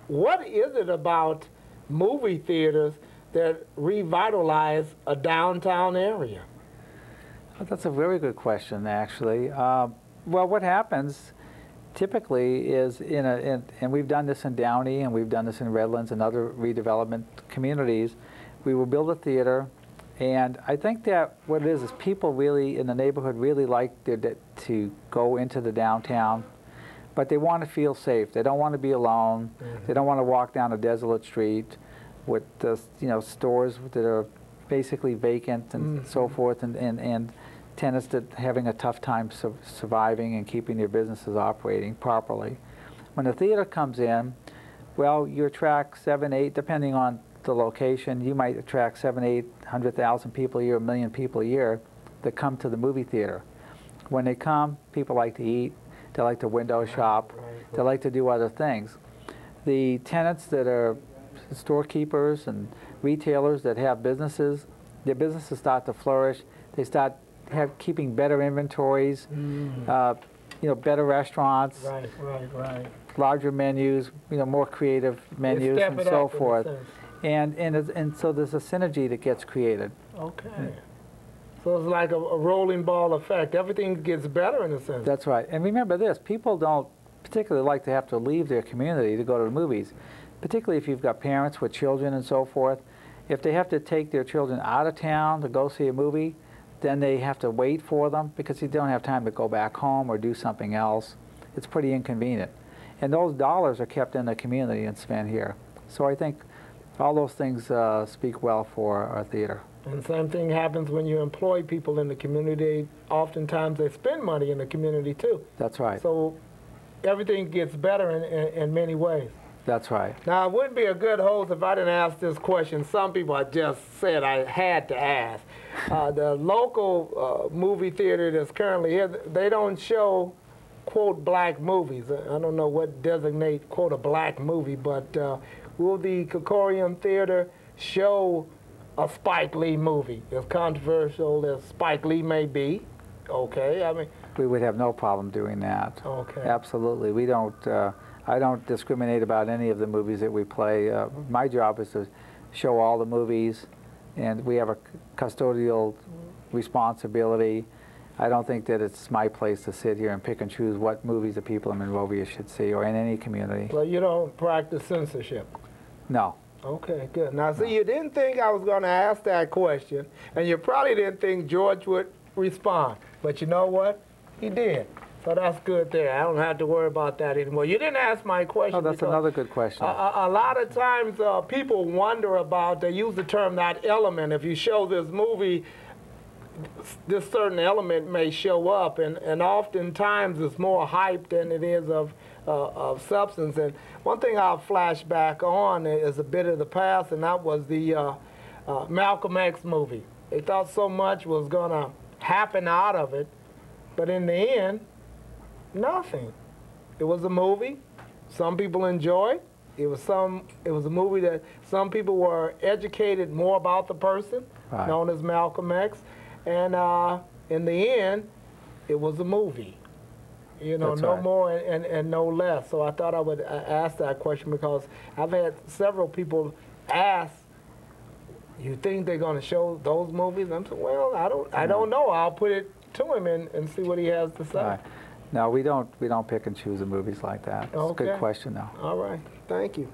what is it about movie theaters that revitalize a downtown area? Well, That's a very good question, actually. Uh, well, what happens typically is in a, in, and we've done this in Downey and we've done this in Redlands and other redevelopment communities, we will build a theater, and I think that what it is is people really in the neighborhood really like their, to go into the downtown, but they want to feel safe. They don't want to be alone. Mm-hmm. They don't want to walk down a desolate street with the you know stores that are basically vacant and mm-hmm. so forth, and, and, and tenants that having a tough time su- surviving and keeping their businesses operating properly. When the theater comes in, well, you attract seven, eight, depending on the location, you might attract seven, eight hundred thousand people a year, a million people a year that come to the movie theater. When they come, people like to eat, they like to window shop, they like to do other things. The tenants that are storekeepers and retailers that have businesses, their businesses start to flourish. They start have keeping better inventories, uh, you know, better restaurants, Right, right, right. larger menus, you know, more creative menus and so up in a forth. And and and so there's a synergy that gets created. Okay. So it's like a, a rolling ball effect. Everything gets better in a sense. That's right. And remember this: people don't particularly like to have to leave their community to go to the movies, particularly if you've got parents with children and so forth. If they have to take their children out of town to go see a movie, then they have to wait for them because they don't have time to go back home or do something else. It's pretty inconvenient. And those dollars are kept in the community and spent here. So I think all those things uh, speak well for our theater. And same thing happens when you employ people in the community. Oftentimes they spend money in the community too. That's right. So everything gets better in, in, in many ways. That's right. Now, I wouldn't be a good host if I didn't ask this question. Some people I just said I had to ask. Uh, the local uh, movie theater that's currently here, they don't show, quote, black movies. I don't know what designate, quote, a black movie, but uh, will the Krikorian Theater show a Spike Lee movie? As controversial as Spike Lee may be, okay, I mean, We would have no problem doing that. Okay. Absolutely. We don't, uh, I don't discriminate about any of the movies that we play. Uh, my job is to show all the movies, and we have a custodial responsibility. I don't think that it's my place to sit here and pick and choose what movies the people in Monrovia should see, or in any community. well, you don't practice censorship. No. Okay, good. Now, see, you didn't think I was going to ask that question, and you probably didn't think George would respond. But you know what? He did. So that's good there. I don't have to worry about that anymore. You didn't ask my question. Oh, that's another good question. A, a, a lot of times uh, people wonder about, they use the term that element. If you show this movie, this certain element may show up, and, and oftentimes it's more hype than it is of, uh, of substance. And one thing I'll flash back on is a bit of the past, and that was the uh, uh, Malcolm X movie. They thought so much was going to happen out of it, but in the end, nothing. It was a movie. Some people enjoyed. It was some. It was a movie that some people were educated more about the person, Right. known as Malcolm X, and uh, in the end, it was a movie. You know, That's no right. more and, and, and no less. So I thought I would uh, ask that question because I've had several people ask, "You think they're going to show those movies?" I'm saying, "Well, I don't. I don't know. I'll put it to him and, and see what he has to say." No, we don't, we don't pick and choose the movies like that. It's a good question, though. All right, thank you.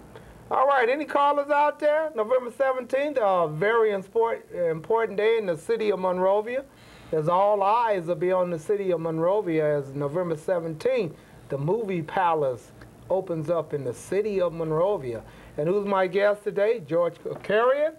All right, any callers out there? November 17th, a very import, important day in the city of Monrovia. As all eyes will be on the city of Monrovia as November 17th, the movie palace opens up in the city of Monrovia. And who's my guest today? George Krikorian,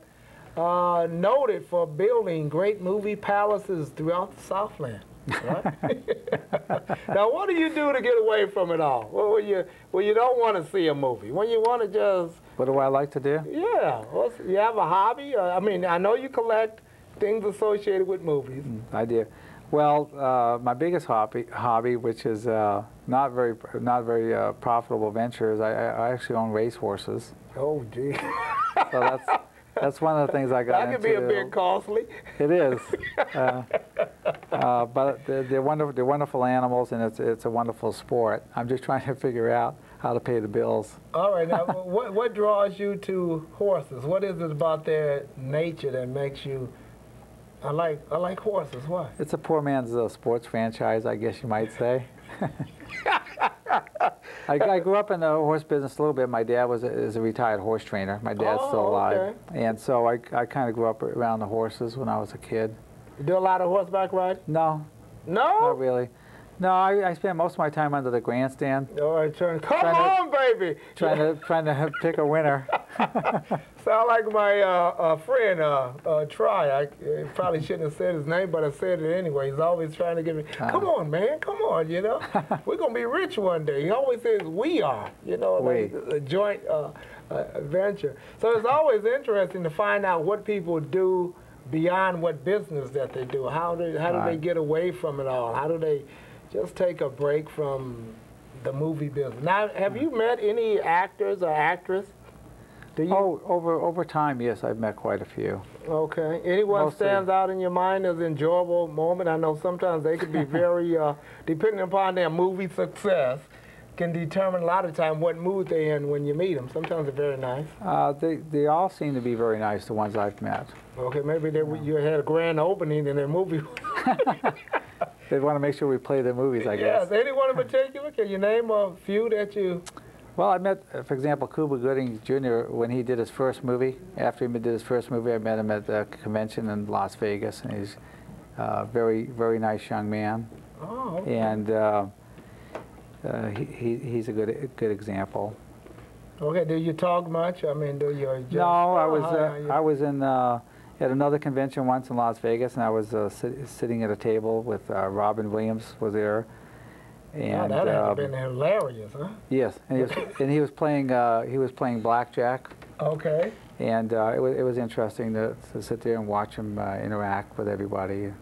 uh, noted for building great movie palaces throughout the Southland. Right? now, what do you do to get away from it all? Well, when you when you don't want to see a movie, when you want to just What do I like to do? yeah, what's, you have a hobby? Uh, I mean, I know you collect things associated with movies. I do. Well, uh, my biggest hobby, hobby, which is uh, not very, not very uh, profitable venture, is I, I actually own racehorses. Oh, gee, So that's that's one of the things I got that could into. be a bit costly. It is, uh, uh, but they're, they're wonderful. They're wonderful animals, and it's it's a wonderful sport. I'm just trying to figure out how to pay the bills. All right, now what what draws you to horses? What is it about their nature that makes you? I like I like horses. Why? It's a poor man's uh, sports franchise, I guess you might say. I, I grew up in the horse business a little bit. My dad was a, is a retired horse trainer. My dad's Oh, still alive, okay. and so I, I kind of grew up around the horses when I was a kid. You do a lot of horseback riding? No, No. not really. No, I, I spent most of my time under the grandstand, All right, turn. Come Trying to- on, baby. trying to trying to pick a winner. Sound like my uh, uh, friend, uh, uh, Try. I uh, probably shouldn't have said his name, but I said it anyway. He's always trying to get me, come on, man, come on, you know. We're going to be rich one day. He always says, we are, you know, like a joint uh, uh, venture. So it's always interesting to find out what people do beyond what business that they do. How do, how do they get away from it all? How do they just take a break from the movie business? Now, have you met any actors or actress? Do you? Oh, over over time, yes, I've met quite a few. Okay. Anyone Mostly. stands out in your mind as an enjoyable moment? I know sometimes they can be very, uh, depending upon their movie success, can determine a lot of time what mood they're in when you meet them. Sometimes they're very nice. Uh, they they all seem to be very nice. The ones I've met. Okay, maybe they, you had a grand opening in their movie. They want to make sure we play their movies, I guess. yes. Anyone in particular? Can you name a few that you? Well, I met, uh, for example, Cuba Gooding Jr. when he did his first movie. After he did his first movie, I met him at a convention in Las Vegas, and he's a very, very nice young man. Oh. Okay. And uh, uh, he, he, he's a good, a good example. Okay. Do you talk much? I mean, do you? Just, No, I Oh, was, how- how you- uh, I was in uh, at another convention once in Las Vegas, and I was uh, sit, sitting at a table with uh, Robin Williams was there, And that has um, been hilarious, huh? yes, and he was and he was playing uh, he was playing blackjack, Okay. and uh, it was it was interesting to, to sit there and watch him uh, interact with everybody,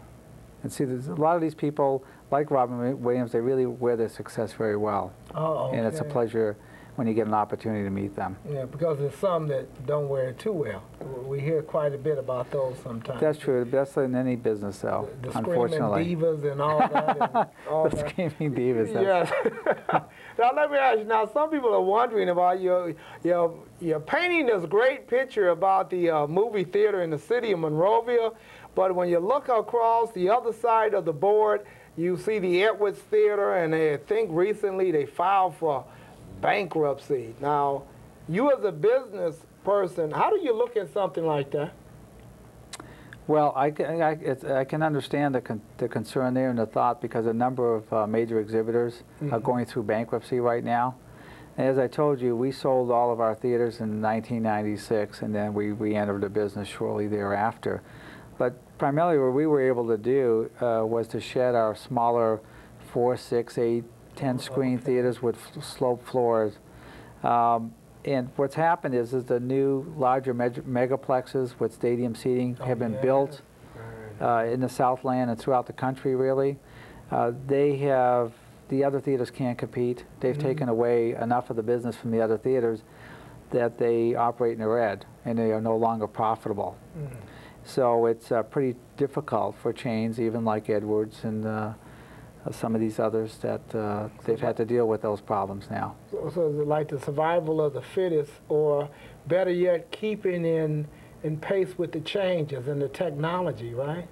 and see there's a lot of these people like Robin Williams. They really wear their success very well, Oh, and it's a pleasure when you get an opportunity to meet them. Yeah, because there's some that don't wear it too well. We hear quite a bit about those sometimes. That's true. That's in any business, though. The screaming unfortunately, divas and all that. And all the screaming divas. Yes. now let me ask you. Now some people are wondering about your your you're painting this great picture about the uh, movie theater in the city of Monrovia, but when you look across the other side of the board, you see the Edwards Theater, and I think recently they filed for bankruptcy. Now, you as a business person, how do you look at something like that? Well, I, I, it's, I can understand the, con- the concern there and the thought because a number of uh, major exhibitors are Mhm. going through bankruptcy right now. And as I told you, we sold all of our theaters in 1996, and then we re-entered the business shortly thereafter. But primarily, what we were able to do uh, was to shed our smaller four, six, eight, ten screen theaters with f- sloped floors. Um, and what's happened is, is the new larger meg- megaplexes with stadium seating have been yeah. built uh, in the Southland and throughout the country, really. Uh, they have, the other theaters can't compete. They've taken away enough of the business from the other theaters that they operate in the red, and they are no longer profitable. So it's uh, pretty difficult for chains, even like Edwards and uh, some of these others, that uh, they've had to deal with those problems now. So, so is it like the survival of the fittest, or better yet, keeping in in pace with the changes and the technology, right?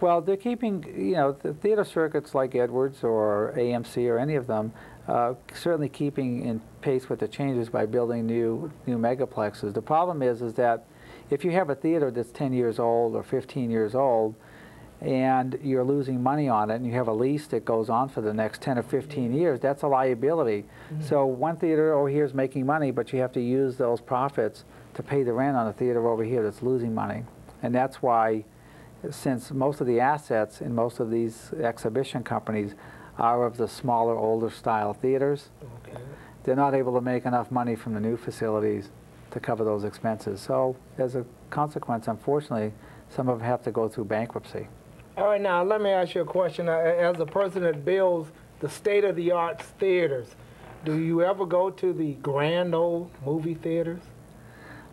Well, they're keeping, you know, the theater circuits like Edwards or AMC or any of them, uh, certainly keeping in pace with the changes by building new new megaplexes. The problem is, is that if you have a theater that's 10 years old or 15 years old, and you're losing money on it, and you have a lease that goes on for the next 10 or 15 years, that's a liability. Mm-hmm. So one theater oh, over here is making money, but you have to use those profits to pay the rent on a theater over here that's losing money. And that's why, since most of the assets in most of these exhibition companies are of the smaller, older style theaters, Okay. they're not able to make enough money from the new facilities to cover those expenses. So as a consequence, unfortunately, some of them have to go through bankruptcy. All right, now let me ask you a question. Uh, As a person that builds the state-of-the-art theaters, do you ever go to the grand old movie theaters?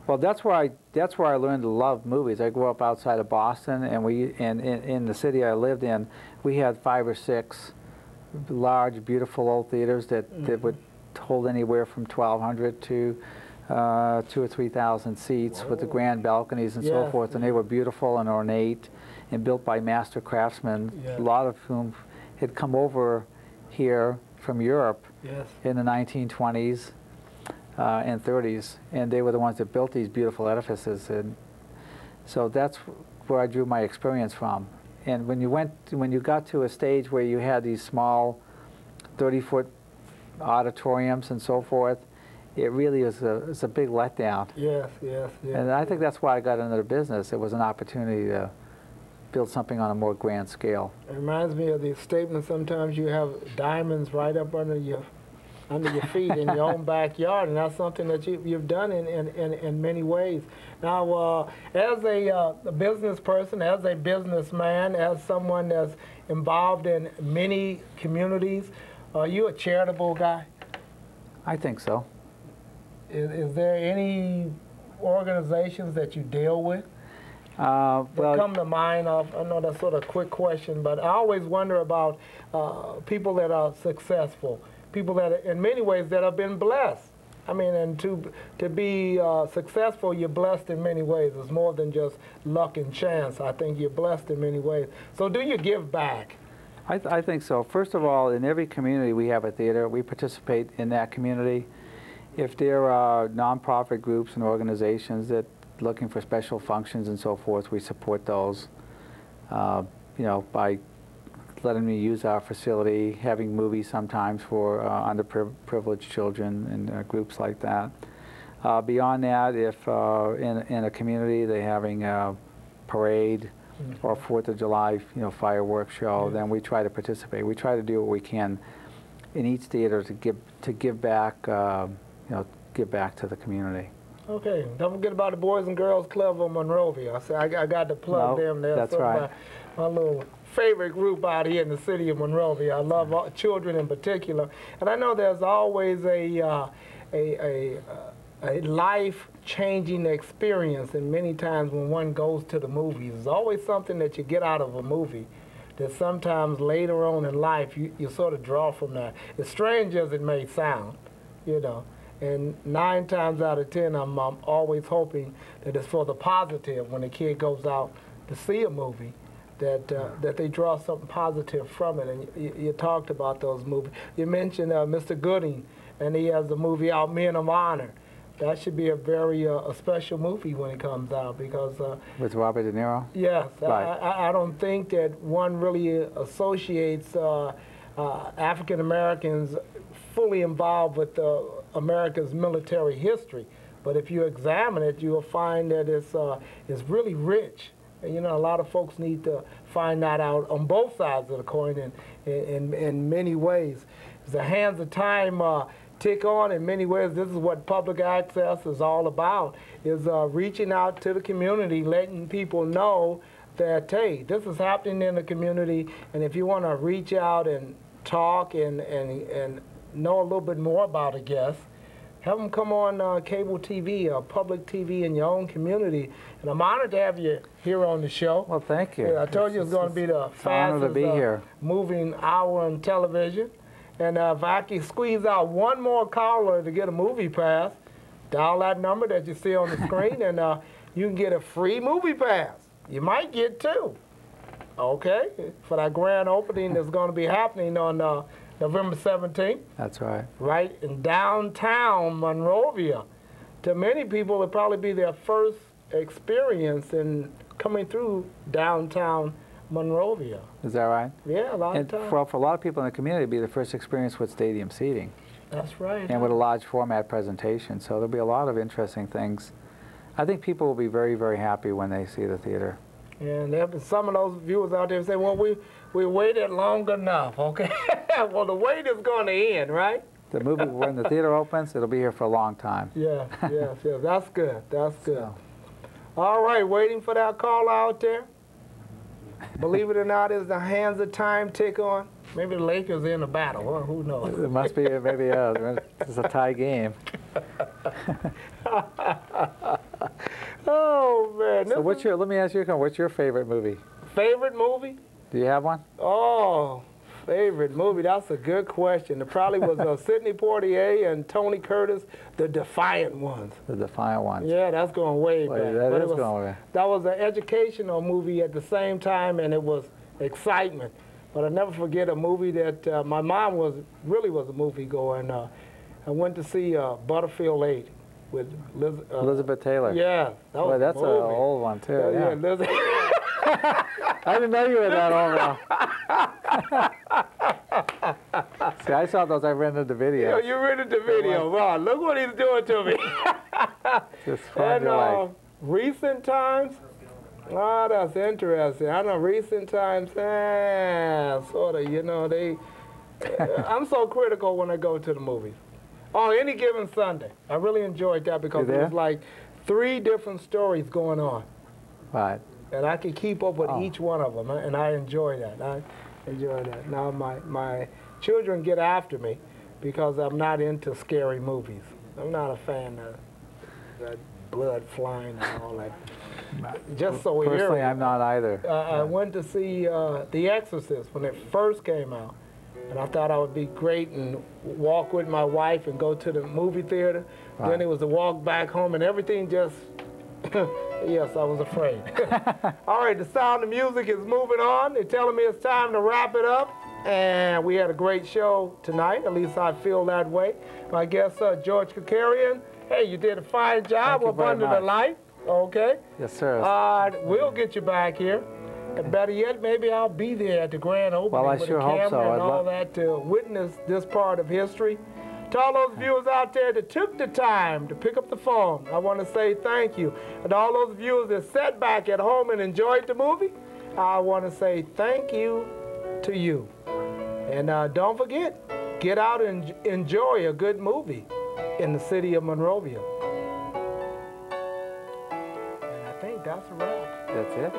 Well, that's where I that's where I learned to love movies. I grew up outside of Boston, and we and in, in the city I lived in, we had five or six large, beautiful old theaters that, that would hold anywhere from 1,200 to uh, two or three thousand seats with the grand balconies and so forth, and they were beautiful and ornate and built by master craftsmen, Yeah. a lot of whom had come over here from Europe Yes. in the 1920s uh, and 30s, and they were the ones that built these beautiful edifices. And so that's where I drew my experience from. And when you went, when you got to a stage where you had these small, 30-foot auditoriums and so forth, it really is a, it's a big letdown. Yes, yes, yes. And I think that's why I got into the business. It was an opportunity to build something on a more grand scale. It reminds me of the statement, sometimes you have diamonds right up under your under your feet in your own backyard, and that's something that you, you've done in, in, in, in many ways. Now, uh, as a, uh, a business person, as a businessman, as someone that's involved in many communities, are you a charitable guy? I think so. Is, is there any organizations that you deal with? Uh, well, come to mind of, I know that's sort of a quick question, but I always wonder about uh, people that are successful, people that, in many ways, that have been blessed. I mean, and to to be uh, successful, you're blessed in many ways. It's more than just luck and chance. I think you're blessed in many ways. So, do you give back? I, th- I think so. First of all, in every community we have a theater, we participate in that community. If there are nonprofit groups and organizations that looking for special functions and so forth, we support those. Uh, you know, by letting me use our facility, having movies sometimes for uh, underprivileged children and uh, groups like that. Uh, beyond that, if uh, in, in a community they're having a parade or Fourth of July, you know, fireworks show, then we try to participate. We try to do what we can in each theater to give to give back, um, you know, give back to the community. Okay, don't forget about the Boys and Girls Club of Monrovia. I say I, I got to plug No, them there. that's So right. My, my little favorite group out here in the city of Monrovia. I love all, children in particular, and I know there's always a uh, a a, uh, a life-changing experience, and many times when one goes to the movies, there's always something that you get out of a movie that sometimes later on in life you, you sort of draw from that. As strange as it may sound, you know. And nine times out of ten, I'm, I'm always hoping that it's for the positive when a kid goes out to see a movie, that uh, that they draw something positive from it. And you, you talked about those movies. You mentioned uh, Mr. Gooding, and he has a movie out, Men of Honor. That should be a very uh, a special movie when it comes out because uh, With Robert De Niro? Yes, Right. I, I, don't think that one really associates uh, uh, African Americans fully involved with uh, America's military history. But if you examine it, you'll find that it's, uh, it's really rich. And, you know, a lot of folks need to find that out on both sides of the coin in, in, in many ways. The hands of time uh, tick on in many ways. This is what public access is all about, is uh, reaching out to the community, letting people know that, hey, this is happening in the community, and if you want to reach out and talk and, and, and know a little bit more about a guest, have them come on uh, cable TV or public TV in your own community. And I'm honored to have you here on the show. Well, thank you. Yeah, I told you it's going to be the fastest to be uh, here. moving hour on television. And uh, if I can squeeze out one more caller to get a movie pass, dial that number that you see on the screen, and uh, you can get a free movie pass. You might get two. Okay, for that grand opening that's going to be happening on uh, November 17th That's right. right in downtown Monrovia. To many people, it'll probably be their first experience in coming through downtown Monrovia. Is that right? Yeah, a lot And of times. for, for a lot of people in the community, it'll be the first experience with stadium seating That's right. and with a large format presentation. So there'll be a lot of interesting things. I think people will be very, very happy when they see the theater. And there'll be some of those viewers out there say, well, we, we waited long enough, okay? well, the wait is going to end, right? The movie, when the theater opens, it'll be here for a long time. Yeah, yeah, yes. That's good. That's good. So- All right, waiting for that call out there. Believe it or not, is the hands of time tick on? Maybe the Lakers in a battle. Well, who knows? It must be maybe uh, it's a tie game. oh man! So what's your? Let me ask you, a question. what's your favorite movie? favorite movie? Do you have one? Oh, favorite movie. That's a good question. It probably was uh, Sidney Poitier and Tony Curtis, the Defiant Ones. The Defiant One. Yeah, that's going way back. that But is was- going way. That was an educational movie at the same time, and it was excitement. But I never forget a movie that uh, my mom was really was a movie goer, and uh, I went to see uh, Butterfield Eight with Liz, uh, Elizabeth Taylor. Yeah, that Boy, a that's an old one too. Yeah, Yeah. yeah, Liz- I didn't know you were that old now. See, I saw those. I rented the video. you rented the video. Wow, look what he's doing to me. Just find and uh, recent times, oh, that's interesting. I know recent times, eh, sort of, you know, they. I'm so critical when I go to the movies. On any given Sunday, I really enjoyed that because You it there? was like three different stories going on, Right. and I could keep up with Oh. each one of them, and I enjoy that. I enjoy that. Now my my children get after me because I'm not into scary movies. I'm not a fan of that blood flying and all that. Just so Personally, eerie. I'm not either. Uh, I went to see uh, The Exorcist when it first came out, and I thought I would be great and walk with my wife and go to the movie theater. Then it was to walk back home, and everything just. yes, I was afraid. All right, the sound of music is moving on. They're telling me it's time to wrap it up. And we had a great show tonight. At least I feel that way. My guest, uh, George Krikorian. Hey, you did a fine job up under the light. Okay. Yes, sir. Uh, we'll get you back here. And better yet, maybe I'll be there at the grand opening Well, I with sure the hope camera so. and I'd all that to witness this part of history. To all those viewers out there that took the time to pick up the phone, I want to say thank you. And all those viewers that sat back at home and enjoyed the movie, I want to say thank you to you. And uh, don't forget, get out and enjoy a good movie in the city of Monrovia. And I think that's a wrap. That's it?